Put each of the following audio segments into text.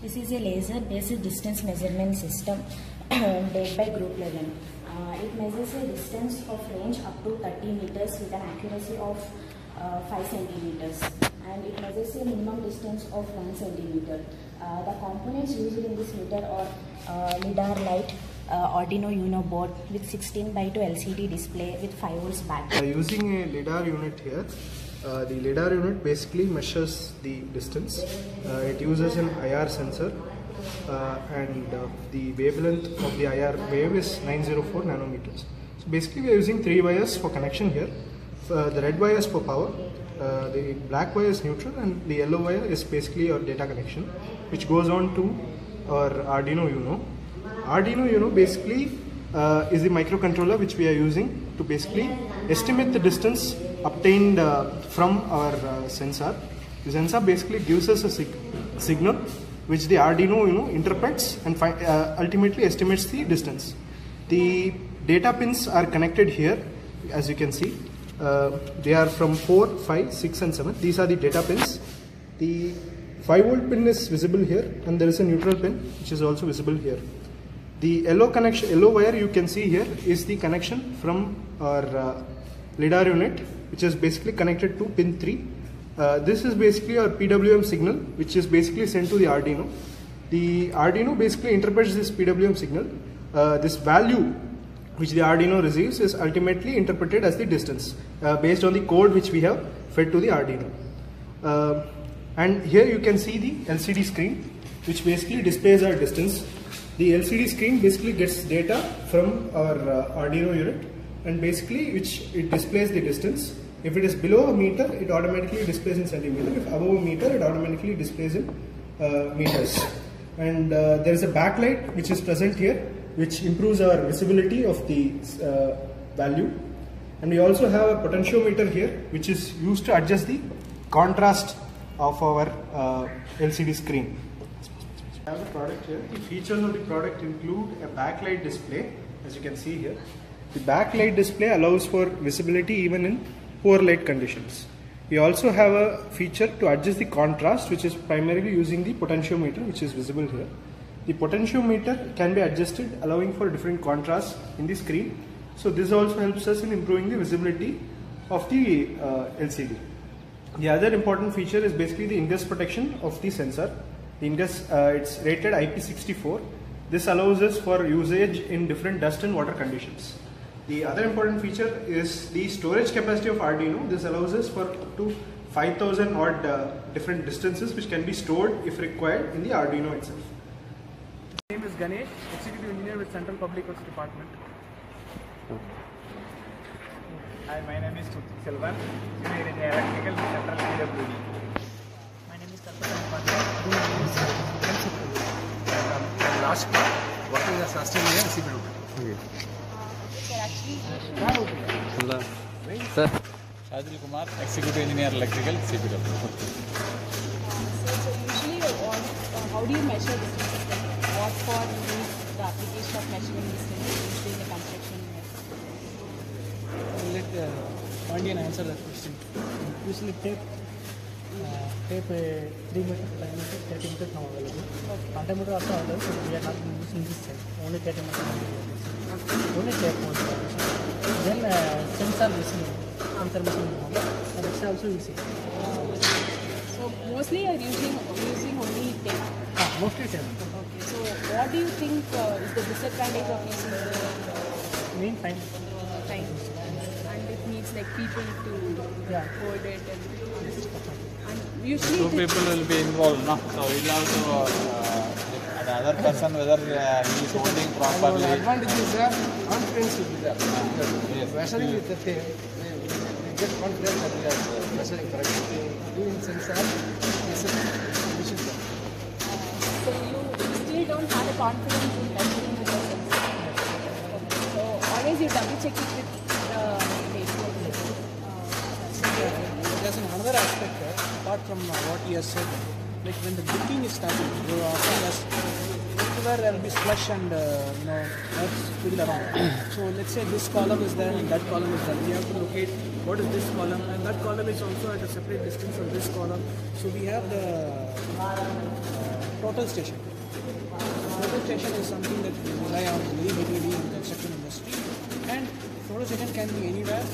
This is a laser based distance measurement system made by Group 11. Uh, it measures a distance of range up to 30 meters with an accuracy of uh, 5 centimeters and it measures a minimum distance of 1 centimeter. Uh, the components used in this meter are uh, LIDAR Lite, uh, Arduino Uno board with 16 by 2 LCD display with 5 volts battery. Using a LiDAR unit here, uh, the LiDAR unit basically measures the distance. Uh, it uses an IR sensor uh, and uh, the wavelength of the IR wave is 904 nanometers. So basically we are using three wires for connection here. Uh, the red wire is for power, the black wire is neutral and the yellow wire is basically our data connection which goes on to our Arduino Uno. Arduino Uno basically is the microcontroller which we are using to basically estimate the distance obtained uh, from our uh, sensor. The sensor basically gives us a sig- signal which the Arduino you know, interprets and uh, ultimately estimates the distance. The data pins are connected here as you can see. They are from 4, 5, 6 and 7. These are the data pins. The 5 volt pin is visible here and there is a neutral pin which is also visible here. The yellow connection, yellow wire you can see here is the connection from our uh, LiDAR unit which is basically connected to pin 3. Uh, this is basically our PWM signal which is basically sent to the Arduino. The Arduino basically interprets this PWM signal. Uh, this value which the Arduino receives is ultimately interpreted as the distance uh, based on the code which we have fed to the Arduino. Uh, and here you can see the LCD screen which basically displays our distance. The LCD screen basically gets data from our uh, Arduino unit and basically which it displays the distance. If it is below a meter, it automatically displays in centimeter. If above a meter, it automatically displays in uh, meters. And uh, there is a backlight which is present here, which improves our visibility of the uh, value. And we also have a potentiometer here, which is used to adjust the contrast of our uh, LCD screen. I have the product here. The features of the product include a backlight display, as you can see here. The backlight display allows for visibility even in poor light conditions. We also have a feature to adjust the contrast, which is primarily using the potentiometer, which is visible here. The potentiometer can be adjusted, allowing for different contrasts in the screen. So this also helps us in improving the visibility of the uh, LCD. The other important feature is basically the ingress protection of the sensor. The ingress, uh, it's rated IP64. This allows us for usage in different dust and water conditions. The other important feature is the storage capacity of Arduino. This allows us for up to 5000 odd uh, different distances which can be stored if required in the Arduino itself. My name is Ganesh, Executive Engineer with Central Public Works Department. Hi, my name is Tuti Selvan, Engineer in Electrical Central PWD. My name is Kalpana Upadhyay. My name is Kanchipur. From, from last year, working as assistant engineer in CPW. Sir, Shadil Kumar, Executive Engineer Electrical CPW. So, so usually, what, uh, how do you sir Shajil Kumar executive engineer electrical C P W Let uh, Pandian answer that question. Usually take tape three meters five meters thirty meters అవ్వగలదు hundred meter అట్లా అవ్వలేదు so we are not single cell only thirty meters only tape then sensor machine answer machine that's also you see so mostly are using using only tape mostly tape okay so what do you think is the disadvantage of using main time time and it means like people to hold it and usually Two people will be involved, no? So we'll have to, uh, the other person, whether uh, he is holding properly. The advantage is uh, confidence will be there. Yes. Measuring with the we, we get confidence that we are measuring correctly. Doing sensor is a mission. so you still don't have a confidence in measuring with the sensor. So always you double check it with from what he has said. Like when the booking is starting, you often has to the where there will be slush and uh, you know earth filled around. so let's say this column is there and that column is there. We have to locate what is this column and that column is also at a separate distance from this column. So we have the uh, total station. Total station is something that we rely on very heavily in the construction industry. And station can be anywhere.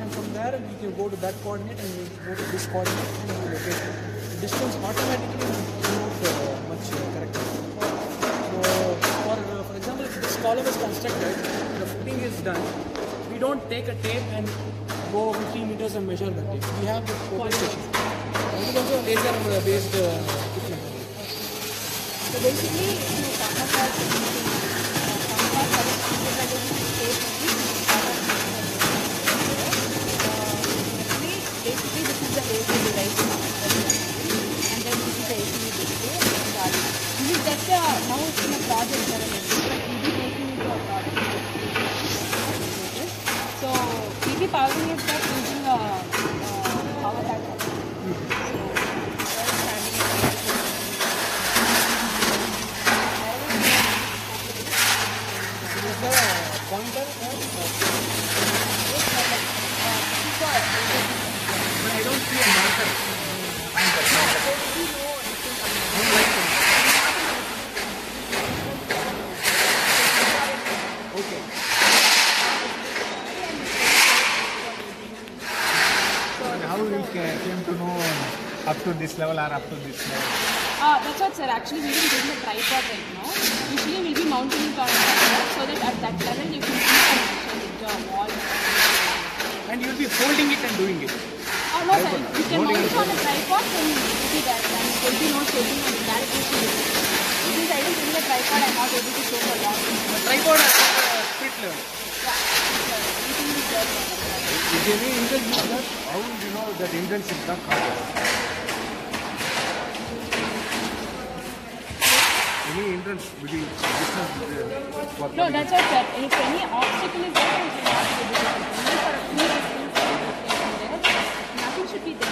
And from there we can go to that coordinate and we go to this coordinate and we locate. The distance automatically will not uh, much uh, correct. So for, uh, for example, if this column is constructed, the footing is done, we don't take a tape and go 50 meters and measure that tape. We have the total station. It is also laser based uh, equipment. So basically, you come 法律 this level or up to this level? Uh, that's what, sir. Actually, we will use a tripod right now. Usually, we'll be mounting it on a tripod so that at that level you can see and measure it, the wall. And you'll be holding it and doing it. Oh, no, sir. You can mount it on a tripod and it will be there. And there will be no shaking and directly to it. Since I didn't bring a tripod, I'm not able to show for long. The tripod at uh, split level. Yeah, sir. Everything is there. the tripod. Any hindrance is there, how will you know that hindrance is not caused? any entrance between distance. Uh, no, that's what sir. If any obstacle is there, it will. Nothing should be there.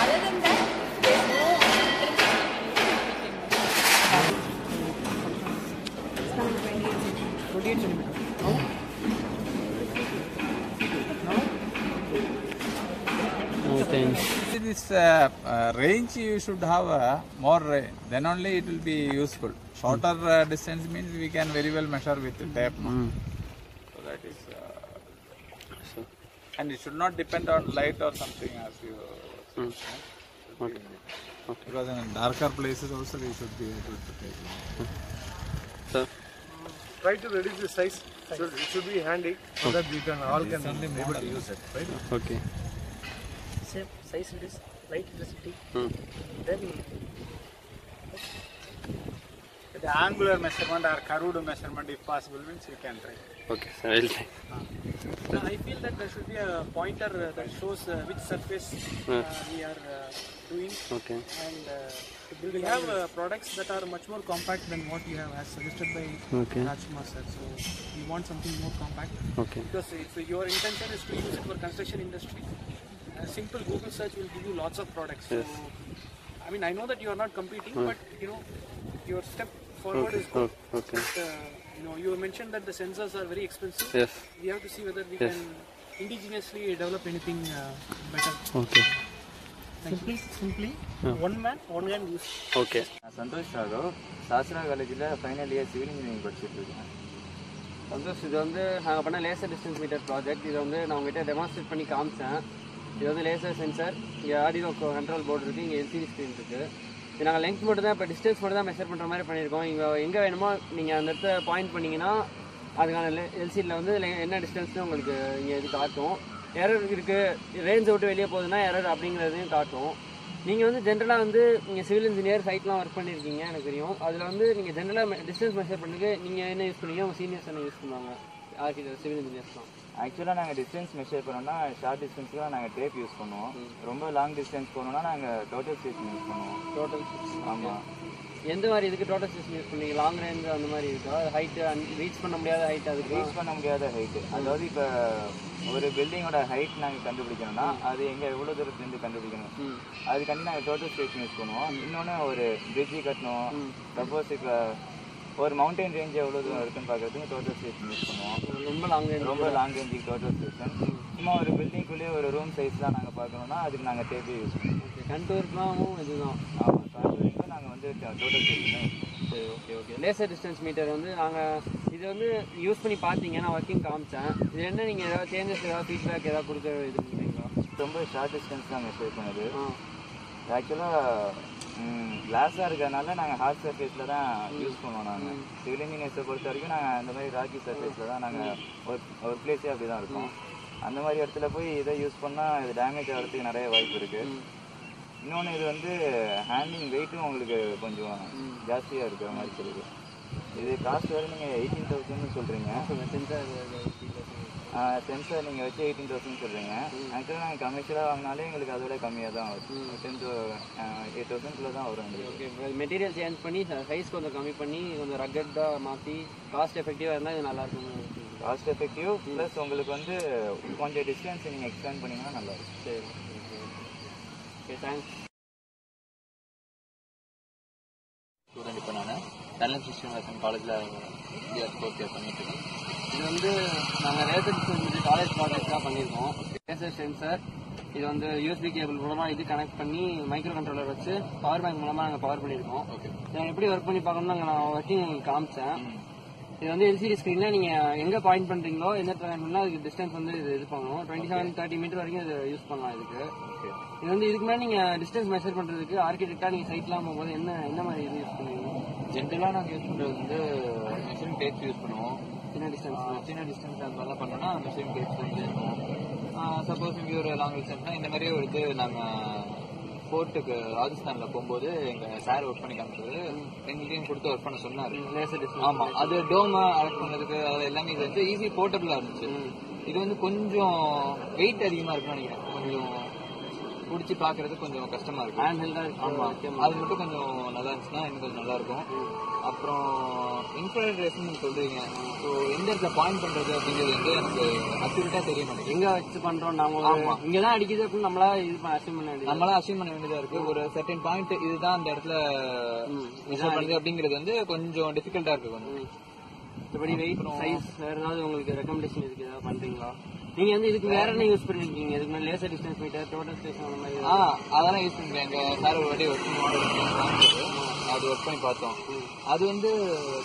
Other than that, there's no This uh, uh, range you should have uh, more, uh, then only it will be useful. Shorter uh, distance means we can very well measure with the tape. no? So that is, uh, and it should not depend on light or something as you said. no? Should be- Because in darker places also we should be able to take. Sir, Try to reduce the size. Should, it should be handy so that we can all can be able to use it, right? okay. Same size it is, light electricity. Hmm. Then The angular measurement or curved measurement if possible means you can try. Okay, so I'll try. uh, I feel that there should be a pointer uh, that shows uh, which surface uh, we are uh, doing. Okay. And uh, we have uh, products that are much more compact than what you have as suggested by Okay. Rajkumar sir. So we want something more compact Okay. because if your intention is to use it for construction industry, a simple Google search will give you lots of products. So, I mean, I know that you are not competing, but you know, your step forward Okay. is good. Oh, okay. But, uh, you know, you mentioned that the sensors are very expensive. Yes. We have to see whether we Yes. can indigenously develop anything uh, better. Okay. Simply, simply, one man, one hand use. Okay. நான் சந்தோஷ் ராகவ் சாஸ்திரா காலேஜில் final year civil engineering படிச்சுட்டு இருக்கேன் சந்தோஷ் இது வந்து நாங்கள் பண்ண laser distance meter project இதை வந்து நான் உங்ககிட்ட டெமான்ஸ்ட்ரேட் பண்ணி காமிச்சேன் இது வந்து லேசர் சென்சார் இங்கே ஆடியோ கண்ட்ரோல் போர்டு இருக்குது இங்கே எல்சிடி ஸ்க்ரீன் இருக்குது இது நாங்கள் லெங்க் மட்டும் தான் இப்போ டிஸ்டன்ஸ் மட்டும் தான் மெஷர் பண்ணுற மாதிரி பண்ணியிருக்கோம். இங்கே எங்கே வேணுமோ நீங்கள் அந்த இடத்த பாயிண்ட் பண்ணிங்கன்னா அதுக்கான எல்சிடியில் வந்து என்ன டிஸ்டன்ஸ்னு உங்களுக்கு இங்கே இது காட்டும். எரர் இருக்குது ரேஞ்சை விட்டு வெளியே போகுதுன்னா எரர் அப்படிங்கிறதையும் காட்டும். நீங்கள் வந்து ஜென்ரலாக வந்து நீங்கள் சிவில் இன்ஜினியர் சைட்லாம் ஒர்க் பண்ணியிருக்கீங்க எனக்கு தெரியும். அதில் வந்து நீங்கள் ஜென்ரலாக டிஸ்டன்ஸ் மெஷர் பண்ணுறதுக்கு நீங்கள் என்ன யூஸ் பண்ணுவீங்க? உங்கள் சீனியர்ஸ் என்ன யூஸ் பண்ணுவாங்க? ஆர்கிடெக்ட் சிவில் இன்ஜினியர்ஸ்லாம் ஆக்சுவலாக நாங்கள் டிஸ்டன்ஸ் மெஷர் பண்ணோம்னா ஷார்ட் டிஸ்டன்ஸ்க்குலாம் நாங்கள் டேப் யூஸ் பண்ணுவோம். ரொம்ப லாங் டிஸ்டன்ஸ் போகணும்னா நாங்கள் டோட்டல் ஸ்டேஷன் யூஸ் பண்ணுவோம். டோட்டல் ஆமாம் எந்த மாதிரி இதுக்கு டோட்டல் சிஸ்டம் யூஸ் பண்ணீங்க? லாங் ரேஞ்ச் அந்த மாதிரி இருக்கா? ஹைட்டு ரீச் பண்ண முடியாத ஹைட் அதுக்கு? ரீச் பண்ண முடியாத ஹைட்டு அதாவது இப்போ ஒரு பில்டிங்கோட ஹைட் நாங்கள் கண்டுபிடிக்கணும்னா அது எங்கே எவ்வளோ தூரத்துலேருந்து கண்டுபிடிக்கணும்? அதுக்காண்டி நாங்கள் டோட்டல் ஸ்டேஷன் யூஸ் பண்ணுவோம். இன்னொன்று ஒரு பிரிட்ஜி கட்டணும். சப்போஸ் இப்போ ஒரு மவுண்டைன் ரேஞ்ச் எவ்வளோ தூரம் இருக்குன்னு பார்க்கறதுக்கு டோட்டல் ஸ்டேஷன் யூஸ் பண்ணுவோம். ரொம்ப லாங் ரேஞ்ச் ரொம்ப லாங் ரேஞ்சுக்கு டோட்டல் ஸ்டேஷன் சும்மா ஒரு பில்டிங்குள்ளேயே ஒரு ரூம் சைஸ்லாம் நாங்கள் பார்க்கணும்னா அதுக்கு நாங்கள் டேப்பே யூஸ் பண்ணுவோம். கண்டூர்லாம் இதுதான். ஆமாம் கான்ட்ராக்டில் நாங்கள் வந்து டோட்டல் ஸ்டேஷன் சரி okay okay laser distance meter வந்து நாங்கள் இது வந்து யூஸ் பண்ணி பார்த்தீங்க நான் ஒர்க்கிங் காமிச்சேன். இது என்ன நீங்கள் ஏதாவது சேஞ்சஸ் ஏதாவது ஃபீட்பேக் ஏதாவது கொடுக்க இது பண்ணுறீங்களா ரொம்ப ஷார்ட் டிஸ்டன்ஸ் தான் மெஷர் பண்ணுது. ஆக்சுவலாக கிளாஸாக இருக்கிறதுனால நாங்கள் ஹார்ட் சர்ஃபேஸில் தான் யூஸ் பண்ணுவோம் நாங்கள் சிவில் இன்ஜினியர்ஸை பொறுத்த வரைக்கும் நாங்கள் அந்த மாதிரி ராக்கி சர்ஃபேஸில் தான் நாங்கள் ஒர்க் ஒர்க் பிளேஸே அப்படி தான் இருக்கும். அந்த மாதிரி இடத்துல போய் இதை யூஸ் பண்ணால் இது டேமேஜ் ஆகிறதுக்கு நிறைய வாய்ப்பு இருக்குது இன்னொன்று இது வந்து ஹேண்ட்லிங் வெயிட்டும் உங்களுக்கு கொஞ்சம் ஜாஸ்தியாக இருக்கிற மாதிரி தெரியுது. இது காஸ்ட் வரை நீங்கள் எயிட்டீன் தௌசண்ட்னு சொல்கிறீங்க சென்சார் நீங்கள் வச்சு எயிட்டீன் தௌசண்ட் சொல்கிறீங்க ஆக்சுவலாக நாங்கள் கமர்ஷியலாக வாங்கினாலே எங்களுக்கு அதோட கம்மியாக தான் வரும். டென் எயிட் தௌசண்ட்குள்ளே தான் வரும் ஓகே மெட்டீரியல் சேஞ்ச் பண்ணி சைஸ் கொஞ்சம் கம்மி பண்ணி கொஞ்சம் ரக்கட்டாக மாற்றி காஸ்ட் எஃபெக்டிவாக இருந்தால் இது நல்லா இருக்கும். காஸ்ட் எஃபெக்டிவ் ப்ளஸ் உங்களுக்கு வந்து கொஞ்சம் டிஸ்டன்ஸ் நீங்கள் எக்ஸ்டெண்ட் பண்ணீங்கன்னா நல்லா இருக்கும். சரி ஓகே தேங்க்ஸ் ஸ்டூடெண்ட் இப்போ நான் டேலண்ட் சிஸ்டம் காலேஜில் ஃபோர்த் இயர் பண்ணிட்டு இருக்கேன். இது வந்து நாங்கள் லேசர் டிஸ்டன்ஸ் காலேஜ் ப்ராஜெக்ட் தான் பண்ணியிருக்கோம். லேசர் சென்சார் இது வந்து யூஎஸ்பி கேபிள் மூலமாக இது கனெக்ட் பண்ணி மைக்ரோ கண்ட்ரோலர் வச்சு பவர் பேங்க் மூலமாக நாங்கள் பவர் பண்ணியிருக்கோம். இதை எப்படி ஒர்க் பண்ணி பார்க்கணும்னு நான் ஒர்க்கிங் உங்களுக்கு காமிச்சேன் இது வந்து எல்சிடி ஸ்க்ரீனில் நீங்கள் எங்கே பாயிண்ட் பண்ணுறீங்களோ எந்த பண்ணால் அதுக்கு டிஸ்டன்ஸ் வந்து இது இது பண்ணணும். டுவெண்ட்டி செவன் தேர்ட்டி மீட்டர் வரைக்கும் இது யூஸ் பண்ணலாம் இதுக்கு. இது வந்து இதுக்கு மேலே நீங்கள் டிஸ்டன்ஸ் மெஷர் பண்ணுறதுக்கு ஆர்கிடெக்டாக நீங்கள் சைட்லாம் போகும்போது என்ன என்ன மாதிரி இது யூஸ் பண்ணுவீங்க? ஜென்ரலாக நாங்கள் யூஸ் பண்ணுறது வந்து மெஷரிங் டேப்ஸ் யூஸ் பண்ணுவோம் சின்ன டிஸ்டன்ஸ் சின்ன டிஸ்டன்ஸ் அந்த மாதிரிலாம் பண்ணோம்னா மெஷரிங் டேப்ஸ் வந்து சப்போஸ் இங்கே ஒரு லாங் டிஸ்டன்ஸ்னா இந்த மாதிரி ஒரு இது நாங்கள் ஃபோர்ட்டுக்கு ராஜஸ்தானில் போகும்போது எங்கள் சார் ஒர்க் பண்ணி காமிச்சது. எங்கள்கிட்டையும் கொடுத்து ஒர்க் பண்ண சொன்னார். லேசர் டிஸ்டன்ஸ் ஆமாம் அது டோமை அலெக்ட் பண்ணதுக்கு அது எல்லாமே இது வந்து ஈஸி போர்ட்டபுளாக இருந்துச்சு. இது வந்து கொஞ்சம் வெயிட் அதிகமாக இருக்குன்னு நினைக்கிறேன். கொஞ்சம் பிடிச்சி பார்க்கறது கொஞ்சம் கஷ்டமா இருக்கும். ஹேண்ட் ஹெல்டாக ஆமா. அது மட்டும் கொஞ்சம் நல்லா இருந்துச்சுன்னா இன்னும் கொஞ்சம் நல்லா இருக்கும். அப்புறம் இன்ஃப்ராய்ட் ரேஸ் நீங்க சொல்றீங்க. ஸோ எந்த இடத்துல பாயிண்ட் பண்றது அப்படிங்கிறது வந்து எனக்கு அக்யூரேட்டா தெரிய மாட்டேங்குது. எங்க வச்சு பண்றோம்? நாம. இங்க தான் அடிக்குது அப்படின்னு நம்மளா இது அசியம் பண்ண வேண்டியது நம்மளா அச்சீவ் பண்ண வேண்டியதா இருக்கு. ஒரு செர்டன் பாயிண்ட் இதுதான் அந்த இடத்துல மெஷர் பண்ணுறது அப்படிங்கிறது வந்து கொஞ்சம் டிஃபிகல்ட்டா இருக்கு கொஞ்சம். மற்றபடி வெயிட் சைஸ் வேற ஏதாவது உங்களுக்கு ரெக்கமெண்டேஷன் இதுக்கு ஏதாவது பண்றீங்களா? நீங்க வந்து இதுக்கு வேற என்ன யூஸ் பண்ணிருக்கீங்க? இதுக்கு மேல laser distance meter total station அந்த மாதிரி ஆ அதெல்லாம் யூஸ் பண்ணிருக்கேன். எங்க சார் ஒரு வாட்டி ஒர்க் பண்ணி அது ஒர்க் பண்ணி பார்த்தோம். அது வந்து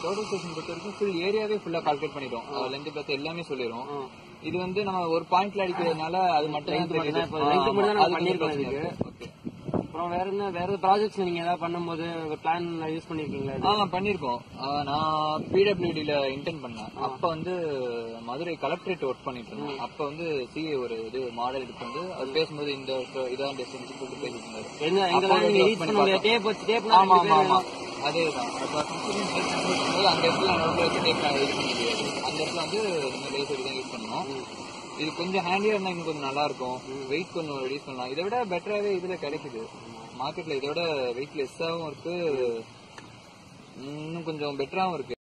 டோட்டல் ஸ்டேஷன் பொறுத்த வரைக்கும் ஃபுல் ஏரியாவே ஃபுல்லா கால்குலேட் பண்ணிடும் லென்த் பார்த்து எல்லாமே சொல்லிடும் இது வந்து நம்ம ஒரு பாயிண்ட்ல அடிக்கிறதுனால அது மட்டும் பண்ணிருக்கோம் இதுக்கு. அப்புறம் வேற என்ன வேற ஏதாவது ப்ராஜெக்ட்ஸ் நீங்க ஏதாவது பண்ணும்போது பிளான் யூஸ் பண்ணிருக்கீங்களா ஆ, நான் பிடபிள்யூடில இன்டர்ன் பண்ணேன் அப்ப வந்து மதுரை கலெக்டரேட் ஒர்க் பண்ணிட்டு இருந்தேன் அப்ப வந்து சிஏ ஒரு இது மாடல் எடுத்து வந்து அவர் பேசும்போது இந்த இதான் டிஸ்டன்ஸ் போட்டு பேசிட்டு இருந்தாரு ஆமா பண்ணும்போது அந்த இடத்துல வச்சு டேப் இது பண்ண முடியாது அந்த இடத்துல வந்து இந்த தான் யூஸ் பண்ணணும் இது கொஞ்சம் ஹேண்டியா இருந்தா இன்னும் கொஞ்சம் நல்லா இருக்கும் வெயிட் கொஞ்சம் ரெடியூஸ் பண்ணலாம். இதை விட பெட்டராவே இதுல கிடைக்குது. மார்க்கெட்ல இதை விட வெயிட் லெஸ்ஸாகவும் இருக்கு. இன்னும் கொஞ்சம் பெட்டராகவும் இருக்கு.